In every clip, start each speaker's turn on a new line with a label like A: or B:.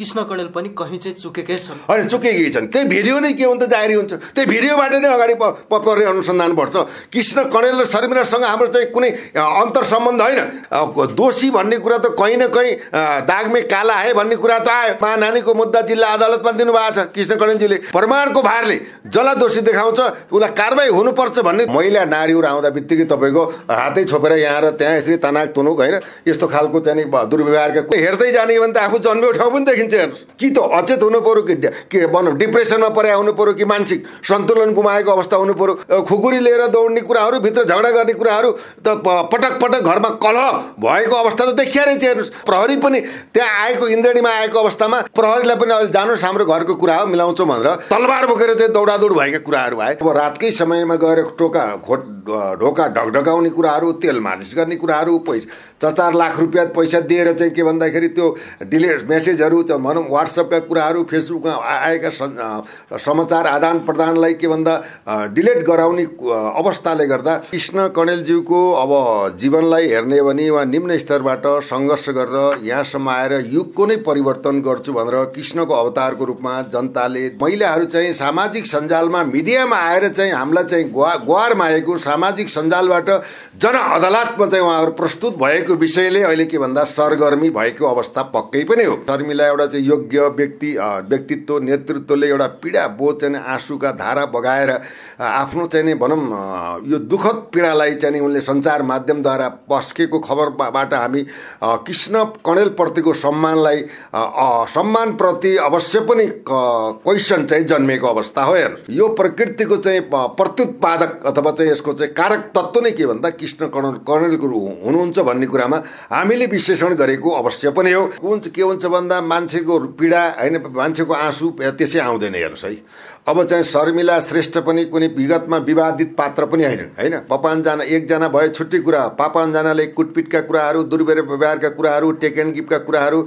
A: कृष्ण कणेल पनि कहीँ चाहिँ चुकेकै छन्।
B: होइन चुकेकै छन्। त्यही भिडियो नै के हुन्छ जारी हुन्छ। त्यही भिडियोबाट नै अगाडि परे अनुसन्धान बढ्छ। कृष्ण कणेल र शर्मिलासँग हाम्रो चाहिँ कुनै अन्तर सम्बन्ध होइन। दोषी भन्ने कुरा त कहीँ न कहीँ दागमे काला है भन्ने कुरा त आयो। महानानीको मुद्दा जिल्ला अदालतमा दिनुभएको छ कृष्ण कणेलजीले प्रमाणको भारले जसलाई दोषी देखाउँछ उसलाई कारवाही हुनुपर्छ भन्ने महिला नारीहरू आउँदा बित्तिकै तपाईँको हातै छोपेर यहाँ र त्यहाँ यसरी तनाक तुनुक होइन? यस्तो खालको चाहिँ दुर्व्यवहारका हेर्दै जाने भने त आफू जन्मेको ठाउँ पनि देखिन्छ। हेर्नुहोस् कि त अचेत हुनु पऱ्यो कि के भनौँ डिप्रेसनमा पर्या हुनु पऱ्यो कि मानसिक? सन्तुलन गुमाएको अवस्था हुनु पऱ्यो खुकुरी लिएर दौड्ने कुराहरू भित्र झगडा गर्ने कुराहरू त पटक पटक घरमा कलह भएको अवस्था त देखिया रहेछ हेर्नुहोस्। प्रहरी पनि त्यहाँ आएको इन्द्रणीमा आएको अवस्थामा प्रहरीलाई पनि अहिले जानुहोस् हाम्रो घरको कुरा हो मिलाउँछौँ भनेर तलबार बोकेर चाहिँ दौडादौड भएका कुराहरू आए। अब रातकै समयमा गएर टोका खोट ढोका ढकढकाउने कुराहरू तेल मालिस गर्ने कुराहरू पैसा चार चार लाख रुपियाँ पैसा दिएर चाहिँ के भन्दाखेरि त्यो डिलेट मेसेजहरू भनौँ वाट्सएपका कुराहरू फेसबुकमा आएका समाचार आदान प्रदानलाई के भन्दा डिलेट गराउने अवस्थाले गर्दा कृष्ण कणेलज्यूको अब जीवनलाई हेर्ने भने वा निम्न स्तरबाट सङ्घर्ष गरेर यहाँसम्म आएर युगको नै परिवर्तन गर्छु भनेर कृष्णको अवतारको रूपमा जनताले महिलाहरू चाहिँ सामाजिक सञ्जालमा मिडियामा आएर चाहिँ हामीलाई चाहिँ गुवा गुहार मागेको सामाजिक सञ्जालबाट जन अदालतमा चाहिँ उहाँहरू प्रस्तुत भएको विषयले अहिले के भन्दा सरगर्मी भएको अवस्था पक्कै पनि हो। शर्मिला चाहिँ योग्य व्यक्ति व्यक्तित्व नेतृत्वले एउटा पीडा बोध चाहिँ आँसुका धारा बगाएर आफ्नो चाहिँ भनौँ यो दुःखद पीडालाई चाहिँ उनले सञ्चार माध्यमद्वारा पस्केको खबरबाट हामी कृष्ण कणेलप्रतिको सम्मानलाई सम्मानप्रति अवश्य पनि क्वेसन चाहिँ जन्मेको अवस्था हो हेर्नु यो प्रकृतिको चाहिँ प्रत्युत्पादक अथवा चाहिँ यसको चाहिँ कारक तत्त्व नै के भन्दा कृष्ण कणेल कणेलको हुनुहुन्छ भन्ने कुरामा हामीले विश्लेषण गरेको अवश्य पनि हो। कुन के हुन्छ भन्दा मान्छेको पीडा होइन मान्छेको आँसु त्यसै आउँदैन हेर्नुहोस् है। अब चाहिँ शर्मिला श्रेष्ठ पनि कुनै विगतमा विवादित पात्र पनि होइन होइन। पपानजना एकजना भयो छुट्टी कुरा पापानजनाले कुटपिटका कुराहरू दुर्व्यवहारका कुराहरू टेक एन्ड गिफ्टका कुराहरू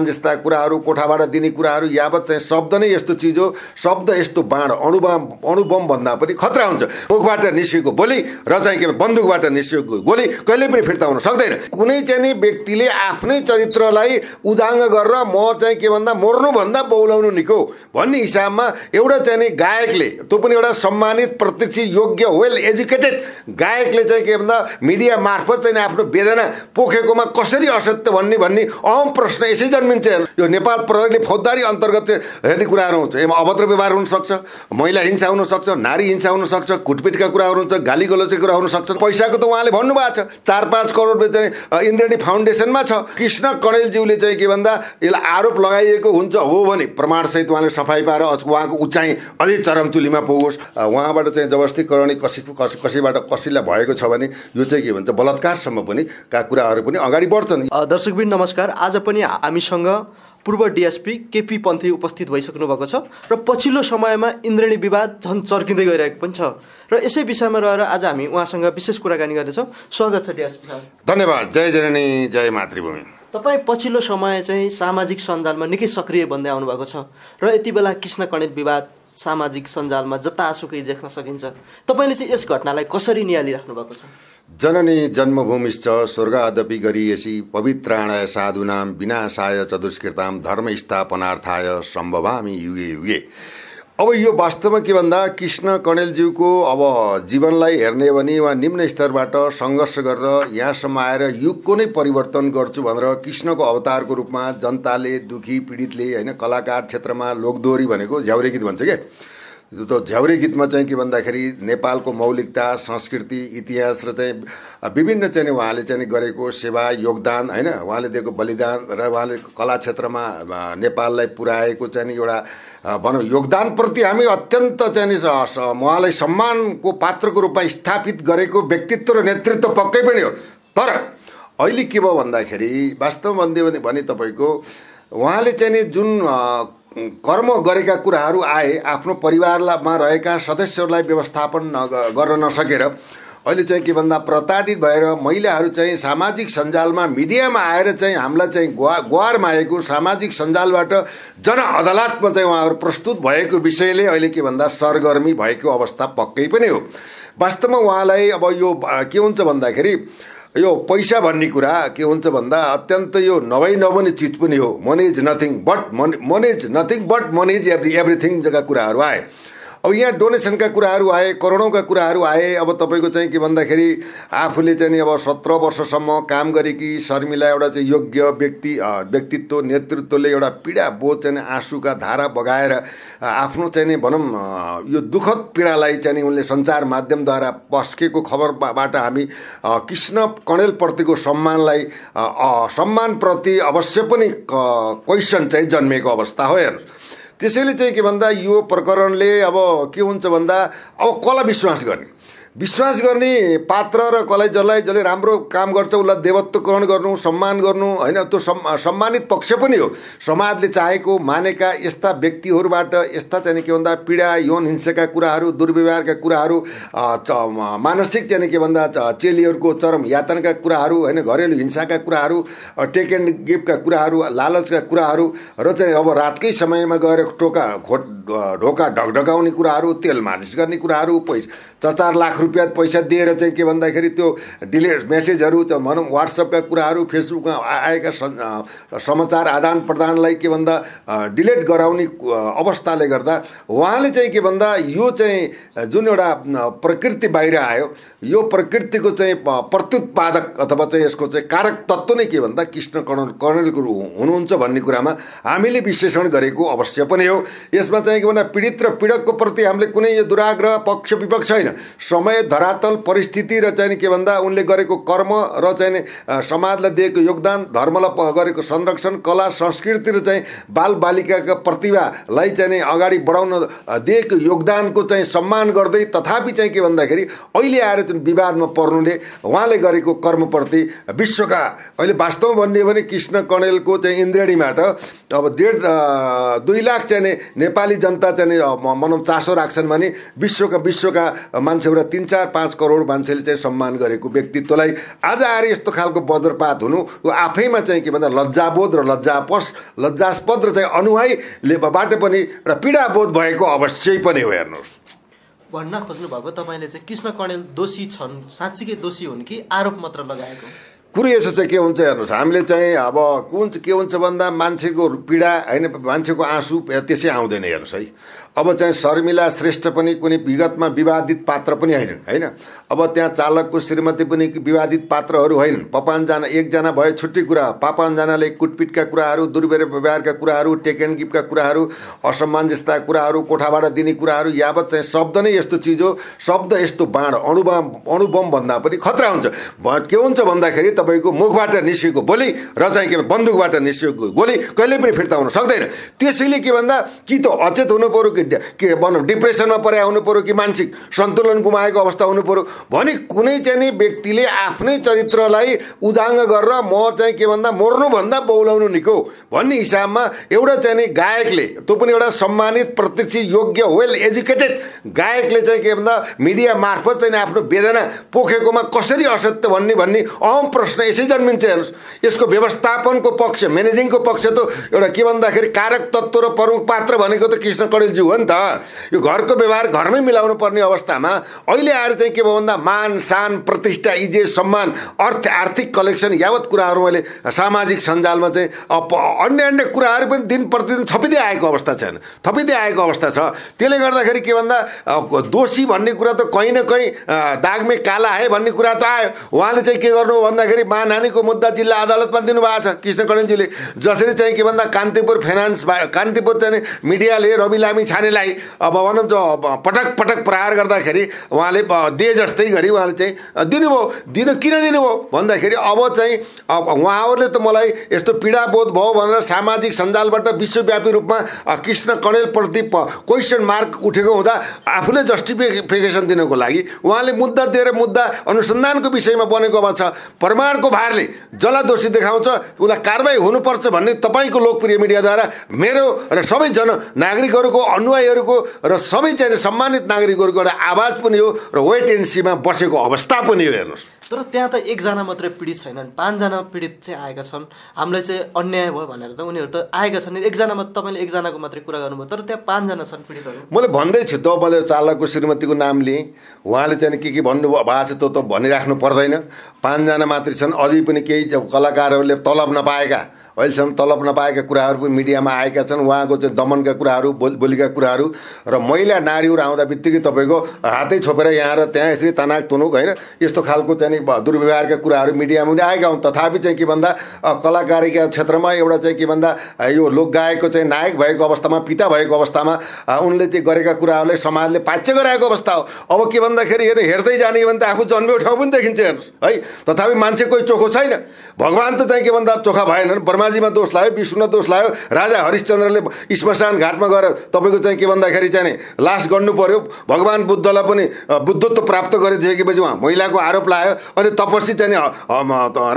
B: जस्ता कुराहरू कोठाबाट दिने कुराहरू यावत चाहिँ शब्द नै यस्तो चिज हो। शब्द यस्तो बाँड अणुबम भन्दा पनि खतरा हुन्छ। मुखबाट निस्केको बोली र चाहिँ के बन्दुकबाट निस्केको गोली कहिले पनि फिर्ता हुन सक्दैन। कुनै चाहिँ नि व्यक्तिले आफ्नै चरित्रलाई उदाङ्ग गरेर म चाहिँ के भन्दा मर्नुभन्दा बौलाउनु निको भन्ने हिसाबमा एउटा चाहिँ नि गायकले त्यो पनि एउटा सम्मानित प्रत्यक्ष योग्य वेल एजुकेटेड गायकले चाहिँ के भन्दा मिडिया मार्फत चाहिँ आफ्नो वेदना पोखेकोमा कसरी असत्य भन्ने भन्ने अहम प्रश्न यसै जन्मिन्छ। यो नेपाल प्रहरीले फौजदारी अन्तर्गत हेर्ने कुराहरू हुन्छ। यसमा अभद्र व्यवहार हुनसक्छ महिला हिंसा हुनसक्छ नारी हिंसा हुनसक्छ कुटपिटका कुराहरू हुन्छ गाली गलोचका कुरा हुनसक्छ। पैसाको त उहाँले भन्नुभएको छ चार पाँच करोड चाहिँ इन्द्रणी फाउन्डेसनमा छ। कृष्ण कणेलज्यूले चाहिँ के भन्दा यसलाई आरोप लगाइएको हुन्छ हो भने प्रमाणसहित उहाँले सफाइ पाएर उहाँको चाहिँ अझै चरमचुलीमा पुगोस्। उहाँबाट चाहिँ जबरजस्ती कसै कसैबाट कसैलाई भएको छ भने यो चाहिँ के भन्छ बलात्कारसम्म पनि का कुराहरू पनि अगाडि बढ्छन्।
A: दर्शकबिन नमस्कार आज पनि हामीसँग पूर्व डिएसपी केपी पन्थी उपस्थित भइसक्नु भएको छ र पछिल्लो समयमा इन्द्रणी विवाद झन् चर्किँदै गइरहेको पनि छ। र यसै विषयमा रहेर आज हामी उहाँसँग विशेष कुराकानी गर्नेछौँ। स्वागत छ डिएसपी
B: धन्यवाद। जय जननी जय मातृभूमि।
A: तपाईँ पछिल्लो समय चाहिँ सामाजिक सञ्जालमा निकै सक्रिय बन्दै आउनुभएको छ र यति बेला कृष्ण कणेत विवाद सामाजिक सञ्जालमा जतासुकै देख्न सकिन्छ। तपाईँले चाहिँ यस घटनालाई कसरी निहालिराख्नु भएको छ?
B: जननी जन्मभूमिश्च अदपि गरिएसी पवित्राणाय साधुनाम विनाशाय चतुष्कृताम धर्म स्थापनार्थाय सम्भवामी युगे युगे। अब यो वास्तवमा के भन्दा कृष्ण कणेलज्यूको अब जीवनलाई हेर्ने भने वा निम्न स्तरबाट सङ्घर्ष गरेर यहाँसम्म आएर युगको नै परिवर्तन गर्छु भनेर कृष्णको अवतारको रूपमा जनताले दुखी पीडितले होइन कलाकार क्षेत्रमा लोकदोहोरी भनेको झ्याउरे गीत भन्छ क्या त्यो झ्याउरे गीतमा चाहिँ के भन्दाखेरि नेपालको मौलिकता संस्कृति इतिहास र चाहिँ विभिन्न चाहिँ उहाँले चाहिँ गरेको सेवा योगदान होइन? उहाँले दिएको बलिदान र उहाँले कला क्षेत्रमा नेपाललाई पुर्याएको चाहिँ एउटा भनौँ योगदानप्रति हामी अत्यन्त चाहिँ उहाँलाई सम्मानको पात्रको रूपमा स्थापित गरेको व्यक्तित्व र नेतृत्व पक्कै पनि हो। तर अहिले के भयो भन्दाखेरि वास्तवमा भन्दियो भने तपाईँको उहाँले चाहिँ नि जुन कर्म गरेका कुराहरू आए आफ्नो परिवारमा रहेका सदस्यहरूलाई व्यवस्थापन गर्न नसकेर अहिले चाहिँ के भन्दा प्रताडित भएर महिलाहरू चाहिँ सामाजिक सञ्जालमा मिडियामा आएर चाहिँ हामीलाई चाहिँ गुवा गुहार मागेको सामाजिक सञ्जालबाट जन अदालतमा चाहिँ उहाँहरू प्रस्तुत भएको विषयले अहिले के भन्दा सरगर्मी भएको अवस्था पक्कै पनि हो। वास्तवमा उहाँलाई अब यो के हुन्छ भन्दाखेरि यो पैसा भन्ने कुरा के हुन्छ भन्दा अत्यन्त यो नभई नबने चिज पनि हो। Money is nothing but money is nothing but money is every everything जग्गा कुराहरू आए। अब यहाँ डोनेसनका कुराहरू आए करोडौँका कुराहरू आए अब तपाईँको चाहिँ के भन्दाखेरि आफूले चाहिँ नि अब सत्र वर्षसम्म काम गरेकी शर्मिला एउटा चाहिँ योग्य व्यक्ति व्यक्तित्व नेतृत्वले एउटा पीडा बोध चाहिँ आँसुका धारा बगाएर आफ्नो चाहिँ नि भनौँ यो दुःखद पीडालाई चाहिँ उनले सञ्चार माध्यमद्वारा पस्केको खबरबाट हामी कृष्ण कणेलप्रतिको सम्मानलाई सम्मानप्रति अवश्य पनि क्वेसन चाहिँ जन्मेको अवस्था हो हेर्नुहोस्। त्यसैले चाहिँ के भन्दा यो प्रकरणले अब के हुन्छ भन्दा अब कसलाई विश्वास गर्ने? विश्वास गर्ने पात्र र कसलाई जसलाई जसले राम्रो काम गर्छ उसलाई देवत्वकरण गर्नु सम्मान गर्नु होइन त्यो सम्मानित पक्ष पनि हो। समाजले चाहेको मानेका यस्ता व्यक्तिहरूबाट यस्ता चाहिँ के भन्दा पीडा यौन हिंसाका कुराहरू दुर्व्यवहारका कुराहरू मानसिक चाहिँ के भन्दा चेलीहरूको चरम यातनाका कुराहरू होइन घरेलु हिंसाका कुराहरू टेक एन्ड गिफ्टका कुराहरू लालचका कुराहरू र चाहिँ अब रातकै समयमा गएर टोका खोट ढोका ढकढकाउने कुराहरू तेल मालिस गर्ने कुराहरू पैसा चार लाख रुपियाँ पैसा दिएर चाहिँ के भन्दाखेरि त्यो डिलेट मेसेजहरू भनौँ वाट्सएपका कुराहरू फेसबुकमा आएका समाचार आदान प्रदानलाई के भन्दा डिलेट गराउने अवस्थाले गर्दा उहाँले चाहिँ के भन्दा यो चाहिँ जुन एउटा प्रकृति बाहिर आयो यो प्रकृतिको चाहिँ प्रत्युत्पादक अथवा चाहिँ यसको चाहिँ कारक तत्त्व नै के भन्दा कृष्ण कर्ण कर्णेलको हुनुहुन्छ भन्ने कुरामा हामीले विश्लेषण गरेको अवश्य पनि हो। यसमा चाहिँ के भन्दा पीडित र पीडकको प्रति हामीले कुनै यो दुराग्रह पक्ष विपक्ष समय समय धरातल परिस्थिति र चाहिँ के भन्दा उनले गरेको कर्म र चाहिँ समाजलाई दिएको योगदान धर्मलाई गरेको संरक्षण कला संस्कृति र चाहिँ बाल बालिकाका प्रतिभालाई चाहिँ अगाडि बढाउन दिएको योगदानको चाहिँ सम्मान गर्दै तथापि चाहिँ के भन्दाखेरि अहिले आएर चाहिँ विवादमा पर्नुले उहाँले गरेको कर्मप्रति विश्वका अहिले वास्तवमा भन्ने भने कृष्ण कणेलको चाहिँ इन्द्रेणीबाट अब डेढ दुई लाख चाहिँ नेपाली जनता चाहिँ भनौँ चासो राख्छन् भने विश्वका विश्वका मान्छेहरू तिन चार पाँच करोड मान्छेले चाहिँ सम्मान गरेको व्यक्तित्वलाई आज आएर यस्तो खालको वज्रपात हुनु यो आफैमा चाहिँ के भन्दा लज्जाबोध र लज्जापस लज्जास्पद र चाहिँ अनुहाईलेबाट पनि एउटा पीडाबोध भएको अवश्य पनि हो हेर्नुहोस्।
A: भन्न खोज्नु भएको तपाईँले चाहिँ कृष्ण कणेल दोषी छन् साँच्चीकै दोषी हुन् कि आरोप मात्र लगाएको?
B: कुरो यसो चाहिँ के हुन्छ हेर्नुहोस् हामीले चाहिँ अब कुन के हुन्छ भन्दा मान्छेको पीडा होइन मान्छेको आँसु त्यसै आउँदैन हेर्नुहोस् है। अब चाहिँ शर्मिला श्रेष्ठ पनि कुनै विगतमा विवादित पात्र पनि होइनन् होइन? अब त्यहाँ चालकको श्रीमती पनि विवादित पात्रहरू होइनन्। पपानजना एकजना भयो छुट्टी कुरा पापानजनाले कुटपिटका कुराहरू दुर्व्यवहारका कुराहरू टेक एन्ड गिफ्टका कुराहरू जस्ता कुराहरू कोठाबाट दिने कुराहरू यावत चाहिँ शब्द नै यस्तो चिज हो। शब्द यस्तो बाँड अणुबम भन्दा पनि खतरा हुन्छ। के हुन्छ भन्दाखेरि तपाईँको मुखबाट निस्केको बोली र चाहिँ के बन्दुकबाट निस्केको गोली कहिले पनि फिर्ता हुन सक्दैन। त्यसैले के भन्दा कि त अचेत हुनु पऱ्यो कि भनौँ डिप्रेसनमा पर्या हुनु पऱ्यो कि मानसिक सन्तुलन गुमाएको अवस्था हुनु पऱ्यो भने कुनै चाहिँ नि व्यक्तिले आफ्नै चरित्रलाई उदाङ्ग गरेर म चाहिँ के भन्दा मर्नुभन्दा बौलाउनु निको। भन्ने हिसाबमा एउटा चाहिँ नि गायकले त्यो पनि एउटा सम्मानित प्रत्यक्ष योग्य वेल एजुकेटेड गायकले चाहिँ के भन्दा मिडिया मार्फत चाहिँ आफ्नो वेदना पोखेकोमा कसरी असत्य भन्ने भन्ने अहम प्रश्न यसै जन्मिन्छ हेर्नुहोस्। यसको व्यवस्थापनको पक्ष म्यानेजिङको पक्ष त एउटा के भन्दाखेरि कारक तत्त्व र प्रमुख पात्र भनेको त कृष्ण कडेलज्यू हो नि त। यो घरको व्यवहार घरमै मिलाउनु पर्ने अवस्थामा अहिले आएर चाहिँ के भयो भन्दा मान सान प्रतिष्ठा इजे सम्मान अर्थ आर्थिक कलेक्सन यावत कुराहरू मैले सामाजिक सञ्जालमा चाहिँ अन्य अन्य कुराहरू पनि दिन प्रतिदिन थपिँदै आएको अवस्था छैन। थपिँदै आएको अवस्था छ। त्यसले गर्दाखेरि के भन्दा दोषी भन्ने कुरा त कहीँ न कहीँ दागमे काला है भन्ने कुरा त आयो। उहाँले चाहिँ के गर्नु भन्दाखेरि महानानीको मुद्दा जिल्ला अदालतमा दिनुभएको छ। कृष्ण कणेलजीले जसरी चाहिँ के भन्दा कान्तिपुर फाइनेन्स कान्तिपुर चाहिँ मिडियाले रवि लामी छानेलाई अब भनौँ पटक पटक प्रहार गर्दाखेरि उहाँले दिए जस्तै गरी उहाँले चाहिँ दिनुभयो। दिन किन दिनुभयो? भन्दाखेरि अब चाहिँ अब उहाँहरूले त मलाई यस्तो पीडाबोध भयो भनेर सामाजिक सञ्जालबाट विश्वव्यापी रूपमा कृष्ण कणेलप्रति क्वेसन मार्क उठेको हुँदा आफूले जस्टिफिकेसन दिनको लागि उहाँले मुद्दा दिएर मुद्दा अनुसन्धानको विषयमा बनेको अब छ। प्रमाणको भारले जसलाई दोषी देखाउँछ उसलाई कारवाही हुनुपर्छ भन्ने तपाईँको लोकप्रिय मिडियाद्वारा मेरो र सबै जन नागरिकहरूको अनुयायीहरूको र सबै चाहिँ सम्मानित नागरिकहरूको एउटा आवाज पनि हो र वेट एन्ड सीमा बसेको अवस्था पनि हो हेर्नुहोस्।
A: तर त्यहाँ त एकजना मात्रै पीडित छैनन् पाँचजना पीडित चाहिँ आएका छन्। हामीलाई चाहिँ अन्याय भयो भनेर त उनीहरू त आएका छन्। एकजना मात्र तपाईँले एकजनाको मात्रै कुरा गर्नुभयो तर त्यहाँ पाँचजना छन् पीडितहरू।
B: मैले भन्दैछु त मैले चालकको श्रीमतीको नाम लिएँ। उहाँले चाहिँ के के भन्नु भएको छ त्यो त भनिराख्नु पर्दैन। पाँचजना मात्रै छन् अझै पनि केही कलाकारहरूले तलब नपाएका। अहिलेसम्म तलब नपाएका कुराहरू पनि मिडियामा आएका छन्। उहाँको चाहिँ दमनका कुराहरू बोल बोलीका कुराहरू। र महिला नारीहरू आउँदा बित्तिकै तपाईँको हातै छोपेर यहाँ र त्यहाँ यसरी तनाक तुनुक होइन? यस्तो खालको चाहिँ दुर्व्यवहारका कुराहरू मिडियामा पनि आएका हुन्। तथापि चाहिँ के भन्दा कलाकारिका क्षेत्रमा एउटा चाहिँ के भन्दा यो लोकगायकको चाहिँ नायक भएको अवस्थामा पिता भएको अवस्थामा उनले त्यो गरेका कुराहरूलाई समाजले पाच्य गराएको अवस्था हो। अब के भन्दाखेरि हेर हेर्दै जाने भने त आफू जन्मेको ठाउँ पनि देखिन्छ हेर्नुहोस् है? तथापि मान्छे कोही चोखो छैन। भगवान् त चाहिँ के भन्दा चोखा भएनन्। ब्रह्माजीमा दोष लाग्यो विष्णुमा दोष लाग्यो राजा हरिश्चन्द्रले स्मशान घाटमा गएर तपाईँको चाहिँ के भन्दाखेरि चाहिँ लास गर्नु पर्यो। भगवान् बुद्धलाई पनि बुद्धत्व प्राप्त गरिसकेपछि उहाँ महिलाको आरोप लगायो अनि तपस्वी चाहिँ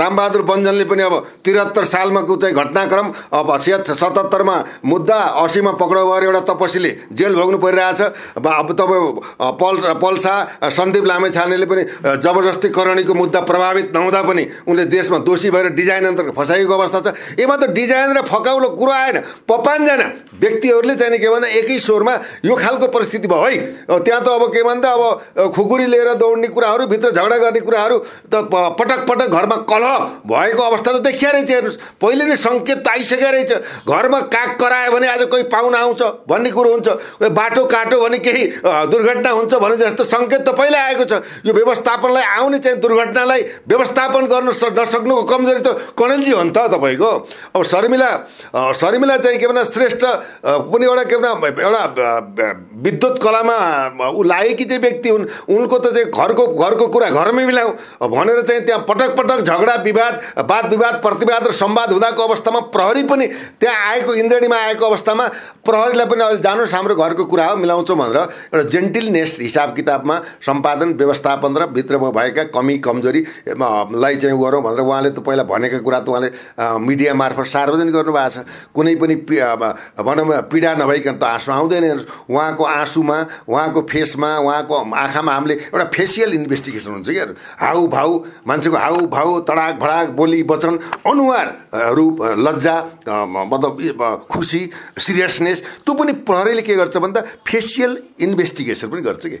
B: रामबहादुर बन्जनले पनि अब त्रिहत्तर सालमाको चाहिँ घटनाक्रम अब सतहत्तरमा मुद्दा असीमा पक्राउ भएर एउटा तपस्वीले जेल भोग्नु परिरहेछ। अब तपाईँ पल पल्सा सन्दीप लामेछानेले पनि जबरजस्ती करणीको मुद्दा प्रभावित नहुँदा पनि उनले देशमा दोषी भएर डिजाइन अन्तर्गत फसाइएको अवस्था छ। एमा त डिजाइन र फकाउलो कुरो आएन। पाँचजना व्यक्तिहरूले चाहिँ के भन्दा एकै स्वरमा यो खालको परिस्थिति भयो है। त्यहाँ त अब के भन्दा अब खुकुरी लिएर दौड्ने कुराहरू भित्र झगडा गर्ने कुराहरू त पटक पटक घरमा कलह भएको अवस्था त देखिया रहेछ हेर्नुहोस्। पहिले नै सङ्केत त आइसकेको रहेछ। घरमा काग करायो भने आज कोही पाहुना आउँछ भन्ने कुरो हुन्छ बाटो काटो भने केही दुर्घटना हुन्छ भने जस्तो सङ्केत त पहिल्यै आएको छ। यो व्यवस्थापनलाई आउने चाहिँ दुर्घटनालाई व्यवस्थापन गर्न नसक्नुको कमजोरी त कणेलजी हो नि त तपाईँको। अब शर्मिला शर्मिला चाहिँ के भन्दा श्रेष्ठ पनि एउटा के भन्दा एउटा विद्युत कलामा ऊ लागेकी चाहिँ व्यक्ति हुन्। उनको त चाहिँ घरको घरको कुरा घरमै मिलाउँ। भनेर चाहिँ त्यहाँ पटक पटक झगडा विवाद वाद विवाद प्रतिवाद र संवाद हुँदाको अवस्थामा प्रहरी पनि त्यहाँ आएको इन्द्रणीमा आएको अवस्थामा प्रहरीलाई पनि अहिले जानुहोस् हाम्रो घरको कुरा हो मिलाउँछौँ भनेर एउटा जेन्टिलनेस हिसाब किताबमा सम्पादन व्यवस्थापन र भित्र भएका कमी कमजोरीलाई चाहिँ गरौँ भनेर उहाँले त पहिला भनेका कुरा त उहाँले मिडिया मार्फत सार्वजनिक गर्नुभएको छ। कुनै पनि भनौँ पीडा नभइकन त आँसु आउँदैन। उहाँको आँसुमा उहाँको फेसमा उहाँको आँखामा हामीले एउटा फेसियल इन्भेस्टिगेसन हुन्छ क्या। हाउ भाउ मान्छेको हाउ भाउ तडाक भडाक बोली वचन अनुहार रूप लज्जा मतलब खुसी सिरियसनेस त्यो पनि प्रहरीले के गर्छ भन्दा फेसियल इन्भेस्टिगेसन पनि गर्छ कि।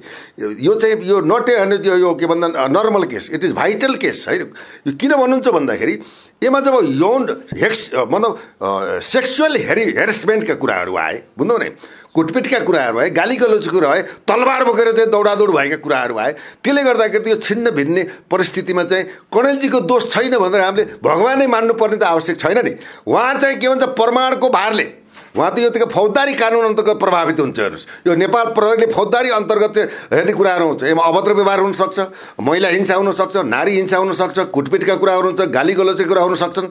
B: यो चाहिँ यो नट ए यो के भन्दा normal case it is vital case है। यो किन भन्नुहुन्छ भन्दाखेरि यसमा जब यौन हेक्स मतलब सेक्सुअल हेरि हेरेसमेन्टका कुराहरू आए बुझ्नु नै? कुटपिटका कुराहरू आए गाली गलोचको कुरा आए तलवार बोकेर चाहिँ दौडादौड भएका कुराहरू आए त्यसले गर्दाखेरि त्यो छिन्न भिन्ने परिस्थितिमा चाहिँ कणेलजीको दोष छैन भनेर हामीले भगवानै मान्नुपर्ने त आवश्यक छैन नि? उहाँ चाहिँ के भन्छ प्रमाणको भारले उहाँ त यो फौजदारी कानुन अन्तर्गत प्रभावित हुन्छ हेर्नुहोस्। यो नेपाल प्रहरीले फौजदारी अन्तर्गत हेर्ने कुराहरू हुन्छ। यसमा अभद्र व्यवहार हुनसक्छ महिला हिंसा हुनसक्छ नारी हिंसा हुनसक्छ कुटपिटका कुराहरू हुन्छ गाली गलोचका कुरा हुन सक्छन्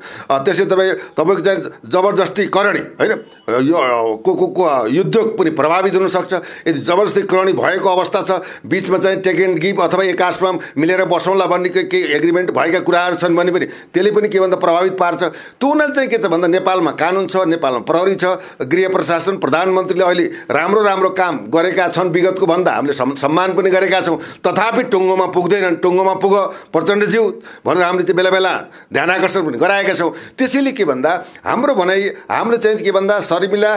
B: त्यसै तपाईँ तपाईँको चाहिँ जबरजस्ती करणी होइन? यो को को को उद्योग पनि प्रभावित हुनसक्छ। यदि जबरजस्ती करणी भएको अवस्था छ बिचमा चाहिँ टेक एन्ड गिभ अथवा एकासमा मिलेर बसौँला भन्ने केही एग्रिमेन्ट भएका कुराहरू छन् भने पनि त्यसले पनि के भन्दा प्रभावित पार्छ। त्यो उनीहरूले चाहिँ के छ भन्दा नेपालमा कानुन छ नेपालमा प्रहरी छ गृह प्रशासन प्रधानमन्त्रीले अहिले राम्रो राम्रो काम गरेका छन् विगतको भन्दा हामीले सम्मान पनि गरेका छौँ। तथापि टुङ्गोमा पुग्दैनन् टुङ्गोमा पुग प्रचण्डज्यू भनेर हामीले चाहिँ बेला बेला ध्यान आकर्षण पनि गराएका छौँ। त्यसैले के भन्दा हाम्रो भनाइ हाम्रो चाहिँ के भन्दा शर्मिला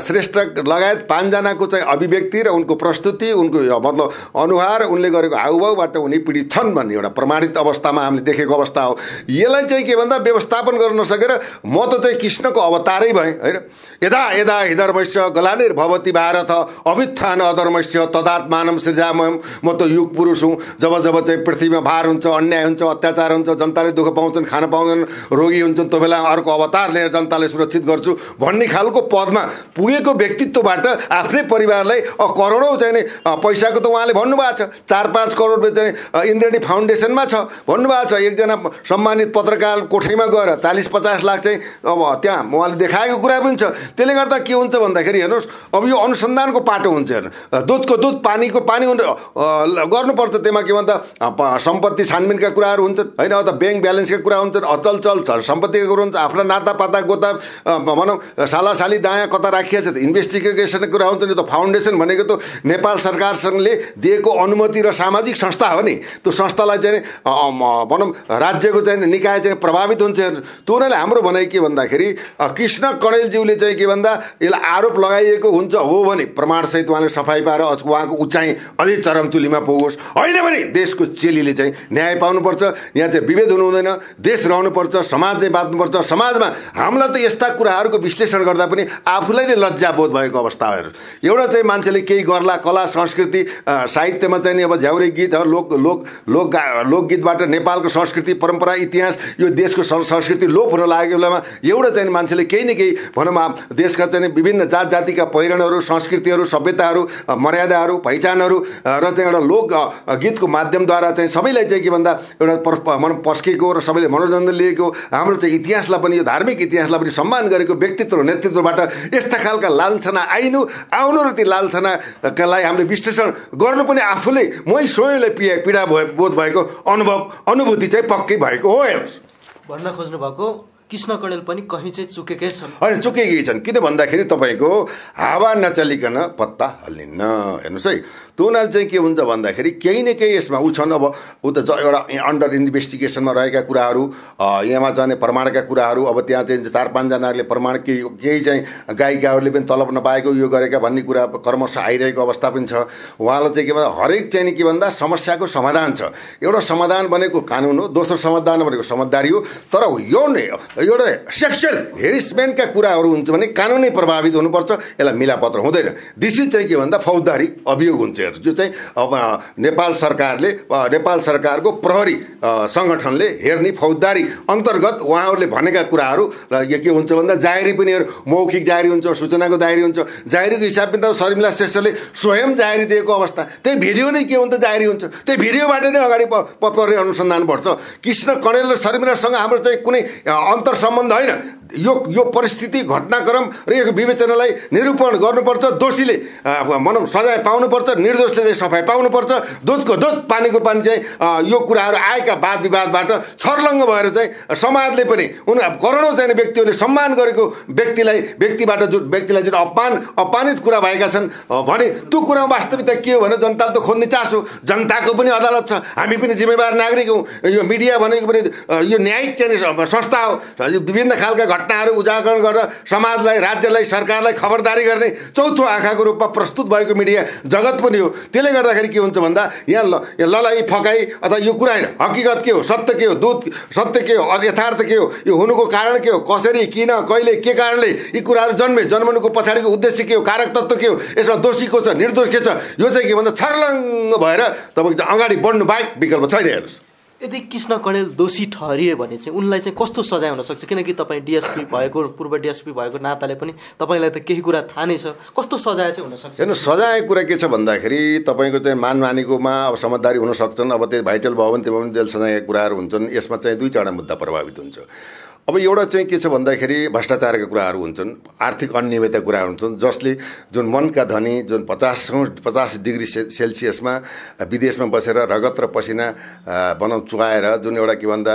B: श्रेष्ठ लगायत पाँचजनाको चाहिँ अभिव्यक्ति र उनको प्रस्तुति उनको मतलब अनुहार उनले गरेको हाउभाउबाट उनी पीडित छन् भन्ने एउटा प्रमाणित अवस्थामा हामीले देखेको अवस्था हो। यसलाई चाहिँ के भन्दा व्यवस्थापन गर्न नसकेर म त चाहिँ कृष्णको अवतारै भएँ होइन? यदा यदा हिधर्मस्य गलानिर्भवती भारत अभित्थान अधर्मस्य तदात्मानम सृजामयम म त युग पुरुष हुँ। जब जब चाहिँ पृथ्वीमा भार हुन्छ अन्याय हुन्छ अत्याचार हुन्छ जनताले दुःख पाउँछन् खान पाउँदैनन् रोगी हुन्छन् त्यो बेला अर्को अवतार लिएर जनतालाई सुरक्षित गर्छु भन्ने खालको पदमा पुगेको व्यक्तित्वबाट आफ्नै परिवारलाई करोडौँ चाहिँ पैसाको त उहाँले भन्नुभएको छ। चार पाँच करोड चाहिँ इन्द्रणी फाउन्डेसनमा छ। भन्नुभएको छ। एकजना सम्मानित पत्रकार कोठैमा गएर चालिस पचास लाख चाहिँ अब त्यहाँ उहाँले देखाएको कुरा पनि छ। त्यसले त्यसले गर्दा के हुन्छ भन्दाखेरि हेर्नुहोस् अब यो अनुसन्धानको पाटो हुन्छ हेर्नु। दुधको दुध पानीको पानी गर्नुपर्छ त्यसमा के भन्छ सम्पत्ति छानबिनका कुराहरू हुन्छन् होइन अथवा ब्याङ्क ब्यालेन्सका कुरा हुन्छन् अचल चल सम्पत्तिका कुरा हुन्छ आफ्ना नाता पाता गोता भनौँ साला साली दायाँ कता राखिएको छ इन्भेस्टिगेसनको कुरा हुन्छ नि त फाउन्डेसन भनेको त नेपाल सरकारसँगले दिएको अनुमति र सामाजिक संस्था हो नि। त्यो संस्थालाई चाहिँ भनौँ राज्यको चाहिँ निकाय चाहिँ प्रभावित हुन्छ त्यो हुनाले हाम्रो भनाइ के भन्दाखेरि कृष्ण कणेलज्यूले चाहिँ के भन्दा यसलाई आरोप लगाइएको हुन्छ हो भने प्रमाणसहित उहाँले सफाइ पाएर उहाँको उचाइ अझै चरमचुलीमा पुगोस्। होइन भने देशको चेलीले चाहिँ न्याय पाउनुपर्छ यहाँ चाहिँ विभेद हुनु हुँदैन देश रहनुपर्छ समाज चाहिँ बाँच्नुपर्छ। समाजमा हामीलाई त यस्ता कुराहरूको विश्लेषण गर्दा पनि आफूलाई नै लज्जाबोध भएको अवस्था हो। एउटा चाहिँ मान्छेले केही गर्ला कला संस्कृति साहित्यमा चाहिँ नि अब झ्याउरे गीतहरू लोक लोक लोक लोकगीतबाट नेपालको संस्कृति परम्परा इतिहास यो देशको संस्कृति लोप हुन लागेको बेलामा एउटा चाहिँ मान्छेले केही न केही भनौँ देशका चाहिँ विभिन्न जात जातिका पहिरणहरू संस्कृतिहरू सभ्यताहरू मर्यादाहरू पहिचानहरू र चाहिँ एउटा लोक गीतको माध्यमद्वारा चाहिँ सबैलाई चाहिँ के भन्दा एउटा मन पस्केको र सबैले मनोरञ्जन लिएको हाम्रो चाहिँ इतिहासलाई पनि यो धार्मिक इतिहासलाई पनि सम्मान गरेको व्यक्तित्व नेतृत्वबाट यस्ता खालका लान्छना आइनु आउनु र ती लान्छनालाई हामीले विश्लेषण गर्नु पनि आफूले मै स्वयंलाई पिया पीडा बोध भएको अनुभव अनुभूति चाहिँ पक्कै भएको हो हेर्नुहोस्।
A: भन्न खोज्नु भएको कृष्ण कडेल पनि कहीँ चाहिँ चुकेकै छन्।
B: होइन चुकेकै छन्। किन भन्दाखेरि तपाईँको हावा नचलिकन पत्ता हल्लिन्न। हेर्नुहोस् है त्यो हुनाले चाहिँ के हुन्छ भन्दाखेरि केही न केही यसमा ऊ छन् अब ऊ त एउटा अन्डर इन्भेस्टिगेसनमा रहेका कुराहरू यहाँमा जाने प्रमाणका कुराहरू अब त्यहाँ चाहिँ चार पाँचजनाहरूले प्रमाण केही केही चाहिँ गायिकाहरूले पनि तलब नपाएको यो गरेका भन्ने कुरा कर्मश आइरहेको अवस्था पनि छ। उहाँलाई चाहिँ के भन्दा हरेक चाहिँ के भन्दा समस्याको समाधान छ। एउटा समाधान भनेको कानुन हो दोस्रो समाधान भनेको समझदारी हो। तर यो नै एउटा सेक्सुअल हेरिसमेन्टका कुराहरू हुन्छ भने कानुनै प्रभावित हुनुपर्छ। यसलाई मिलापत्र हुँदैन। दिस चाहिँ के भन्दा फौजदारी अभियोग हुन्छ जो चाहिँ अब नेपाल सरकारले नेपाल सरकारको प्रहरी सङ्गठनले हेर्ने फौजदारी अन्तर्गत उहाँहरूले भनेका कुराहरू र यो के हुन्छ भन्दा जाहेरी पनि मौखिक जाहेरी हुन्छ सूचनाको दायरी हुन्छ। जाहेरीको हिसाबमा त शर्मिला श्रेष्ठले स्वयं जाहेरी दिएको अवस्था। त्यही भिडियो नै के हुन्छ जाहेरी हुन्छ। त्यही भिडियोबाट नै अगाडि प्रहरी अनुसन्धान बढ्छ। कृष्ण कणेल र शर्मिलासँग हाम्रो चाहिँ कुनै अन्तर सम्बन्ध होइन यो यो परिस्थिति घटनाक्रम र यो विवेचनालाई निरूपण गर्नुपर्छ दोषीले भनौँ सजाय पाउनुपर्छ निर्दोषले चाहिँ सफाइ पाउनुपर्छ दुधको दुध पानीको पानी चाहिँ यो कुराहरू आएका वाद विवादबाट छर्लङ्ग भएर चाहिँ समाजले पनि उनी करोडौँ चाहिँ व्यक्तिहरूले सम्मान गरेको व्यक्तिलाई व्यक्तिबाट जुन व्यक्तिलाई जुन अपमान अपमानित कुरा भएका छन् भने त्यो कुरामा वास्तविकता के हो भने जनताले त खोज्ने चासो जनताको पनि अदालत छ हामी पनि जिम्मेवार नागरिक हौँ यो मिडिया भनेको पनि यो न्यायिक चाहिँ संस्था हो विभिन्न खालका घटनाहरू उजागर गरेर समाजलाई राज्यलाई सरकारलाई खबरदारी गर्ने चौथो आँखाको रूपमा प्रस्तुत भएको मिडिया जगत पनि हो। त्यसले गर्दाखेरि के हुन्छ भन्दा यहाँ ल ललाइ फकाइ अथवा यो कुरा होइन हकिकत के हो सत्य के हो दुध सत्य के हो यथार्थ के हो यो हुनुको कारण के हो कसरी किन कहिले के कारणले यी कुराहरू जन्मे जन्मनुको पछाडिको उद्देश्य के हो कारक तत्व के हो यसमा दोषी को छ निर्दोष के छ यो चाहिँ के भन्दा छर्लङ्ग भएर तपाईँको अगाडि बढ्नु बाहेक विकल्प छैन हेर्नुहोस्।
A: यदि कृष्ण कणेल दोषी ठहरियो भने चाहिँ उनलाई चाहिँ कस्तो सजाय हुनसक्छ किनकि तपाईँ डिएसपी भएको पूर्व डिएसपी भएको नाताले पनि तपाईँलाई त केही कुरा थाहा नै छ। कस्तो सजाय चाहिँ हुनसक्छ
B: हेर्नु सजाय कुरा के छ भन्दाखेरि तपाईँको चाहिँ मानमानीकोमा अब समझदारी हुन सक्छन्। अब त्यो भाइटल भयो भने त्यो पनि जेल सजायका कुराहरू हुन्छन्। यसमा चाहिँ दुई चारवटा मुद्दा प्रभावित हुन्छ। अब एउटा चाहिँ के छ भन्दाखेरि भ्रष्टाचारका कुराहरू हुन्छन् आर्थिक अनियमितता कुराहरू हुन्छन् जसले जुन मनका धनी जुन पचासौँ पचास डिग्री से सेल्सियसमा विदेशमा बसेर रगत र पसिना बनाउ चुहाएर जुन एउटा के भन्दा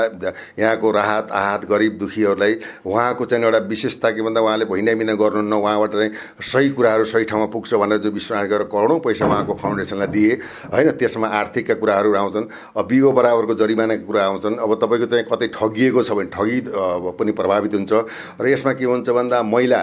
B: यहाँको राहत आहत गरिब दुखीहरूलाई उहाँको चाहिँ एउटा विशेषता के भन्दा उहाँले भैनामिना गर्नुहुन्न उहाँबाट चाहिँ सही कुराहरू सही ठाउँमा पुग्छ भनेर जो विश्वास गरेर करोडौँ पैसा उहाँको फाउन्डेसनलाई दिए। होइन त्यसमा आर्थिकका कुराहरू आउँछन् अब बिओ बराबरको जरिमानाको कुरा आउँछन्। अब तपाईँको चाहिँ कतै ठगिएको छ भने ठगी पनि प्रभावित हुन्छ। र यसमा के हुन्छ भन्दा महिला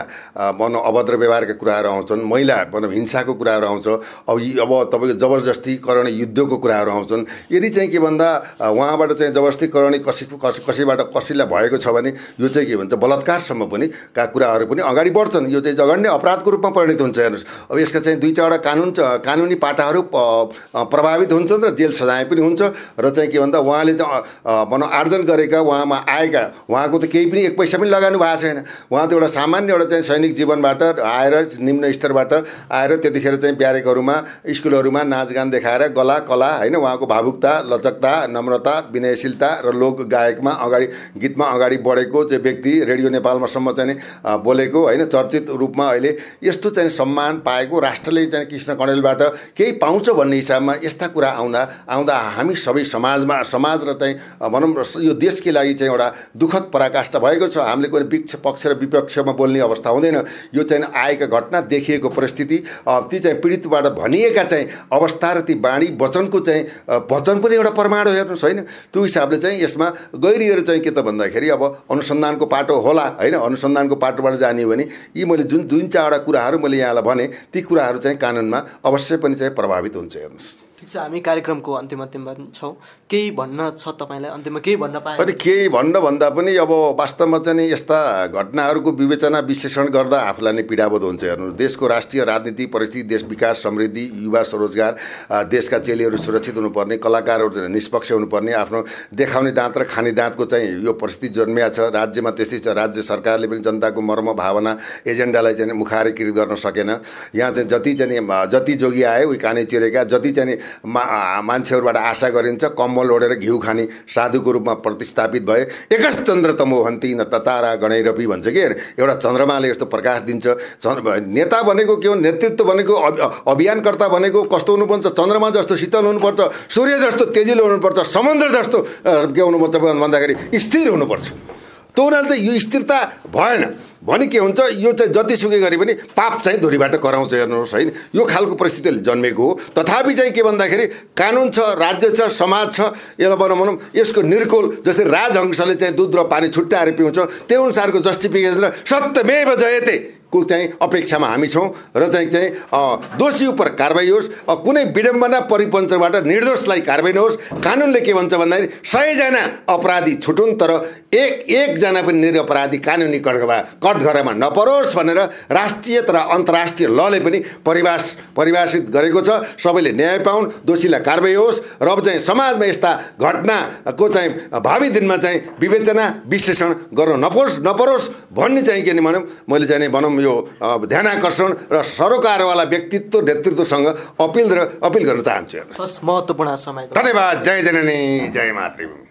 B: भनौँ अभद्र व्यवहारका कुराहरू आउँछन् महिला भनौँ हिंसाको कुराहरू आउँछ अब अब तपाईँको जबरजस्तीकरण युद्धको कुराहरू आउँछन्। यदि चाहिँ के भन्दा उहाँबाट चाहिँ जबरजस्तीकरण कसै कसैबाट कसैलाई भएको छ भने यो चाहिँ के भन्छ बलात्कारसम्म पनि का कुराहरू पनि अगाडि बढ्छन्। यो चाहिँ जघन्य अपराधको रूपमा परिणत हुन्छ हेर्नुहोस्। अब यसका चाहिँ दुई चारवटा कानुन कानुनी पाटाहरू प्रभावित हुन्छन् र जेल सजाय पनि हुन्छ। र चाहिँ के भन्दा उहाँले चाहिँ भनौँ आर्जन गरेका उहाँमा आएका उहाँको त केही पनि एक पैसा पनि लगानु भएको छैन। उहाँ त एउटा सामान्य एउटा चाहिँ सैनिक जीवनबाट आएर निम्न स्तरबाट आएर त्यतिखेर चाहिँ ब्यारेकहरूमा स्कुलहरूमा नाचगान देखाएर गला कला होइन उहाँको भावुकता लचकता नम्रता विनयशीलता र लोक गायकमा अगाडि गीतमा अगाडि बढेको चाहिँ व्यक्ति रेडियो नेपालमासम्म चाहिँ बोलेको होइन चर्चित रूपमा अहिले यस्तो चाहिँ सम्मान पाएको राष्ट्रले चाहिँ कृष्ण कणेलबाट केही पाउँछ भन्ने हिसाबमा यस्ता कुरा आउँदा आउँदा हामी सबै समाजमा समाज र चाहिँ भनौँ यो देशकै लागि चाहिँ एउटा दुःखद पराकाष्ठ भएको छ। हामीले कुनै विक्ष पक्ष र विपक्षमा बोल्ने अवस्था हुँदैन। यो चाहिँ आएका घटना देखिएको परिस्थिति ती चाहिँ पीडितबाट भनिएका चाहिँ अवस्था र ती बाणी वचनको चाहिँ वचन पनि एउटा प्रमाण हो हेर्नुहोस् होइन? त्यो हिसाबले चाहिँ यसमा गहिरिएर चाहिँ के त भन्दाखेरि अब अनुसन्धानको पाटो होला होइन? अनुसन्धानको पाटोबाट जाने हो भने यी मैले जुन दुई चारवटा कुराहरू मैले यहाँलाई भने ती कुराहरू चाहिँ कानुनमा अवश्य पनि चाहिँ प्रभावित हुन्छ हेर्नुहोस्।
A: ठिक छ हामी कार्यक्रमको अन्तिम अन्तिममा छौँ। केही भन्न छ तपाईँलाई? अन्तिममा केही भन्न पाए।
B: अनि केही भन्न भन्दा पनि अब वास्तवमा चाहिँ यस्ता घटनाहरूको विवेचना विश्लेषण गर्दा आफूलाई नै पीडाबोध हुन्छ हेर्नु देशको राष्ट्रिय राजनीति परिस्थिति देश विकास समृद्धि युवा स्वरोजगार देशका चेलीहरू सुरक्षित हुनुपर्ने कलाकारहरू निष्पक्ष हुनुपर्ने आफ्नो देखाउने दाँत र खाने दाँतको चाहिँ यो परिस्थिति जन्मिया छ। राज्यमा त्यस्तै छ। राज्य सरकारले पनि जनताको मर्म भावना एजेन्डालाई चाहिँ मुखारिकृत गर्न सकेन। यहाँ चाहिँ जति चाहिँ जति जोगी आयो उही काने चिरेका। जति चाहिँ मा मान्छेहरूबाट आशा गरिन्छ कम्बल ओढेर घिउ खाने साधुको रूपमा प्रतिस्थापित भए एकस चन्द्र तमोहन्ती न ततारा गणैरपी भन्छ कि एउटा चन्द्रमाले यस्तो प्रकाश दिन्छ। नेता भनेको के हो? नेतृत्व भनेको अभियानकर्ता भनेको कस्तो हुनुपर्छ? चन्द्रमा जस्तो शीतल हुनुपर्छ सूर्य जस्तो तेजिलो हुनुपर्छ समुद्र जस्तो के हुनुपर्छ भन्दाखेरि स्थिर हुनुपर्छ। त उनीहरूले यो स्थिरता भएन। भने के हुन्छ? यो चाहिँ जतिसुकै गरे पनि पाप चाहिँ धुरीबाट कराउँछ हेर्नुहोस् होइन यो खालको परिस्थितिले जन्मेको हो। तथापि चाहिँ के भन्दाखेरि कानुन छ राज्य छ समाज छ यसलाई भनौँ भनौँ यसको निर्कुल जस्तै राजहंसले चाहिँ दुध र पानी छुट्याएर पिउँछ त्यो अनुसारको जस्टिफिकेसन सत्यमेव जयते। को चाहिँ अपेक्षामा हामी छौँ र चाहिँ चाहिँ दोषी उप कारवाही होस् कुनै विडम्बना परिपञ्चबाट निर्दोषलाई कारवाही नहोस्। कानुनले के भन्छ भन्दाखेरि सयजना अपराधी छुटुन् तर एक एकजना पनि निरपराधी कानुनी कटघरा कटघरामा नपरोस् भनेर राष्ट्रिय तर अन्तर्राष्ट्रिय लले पनि परिभाष परिभाषित गरेको छ। सबैले न्याय पाउन् दोषीलाई कारवाही होस् र अब चाहिँ समाजमा यस्ता घटनाको चाहिँ भावी दिनमा चाहिँ विवेचना विश्लेषण गर्न नपरोस् नपरोस् भन्ने चाहिँ के भनौँ मैले चाहिँ भनौँ यो ध्यान आकर्षण र सरोकारवाला व्यक्तित्व नेतृत्वसँग अपिल र अपिल गर्न चाहन्छु।
A: महत्त्वपूर्ण समय।
B: धन्यवाद। जय जननी। जय मातृभूमि।